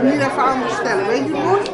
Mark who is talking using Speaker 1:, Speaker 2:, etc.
Speaker 1: Nu hier even anders stellen. Weet je goed?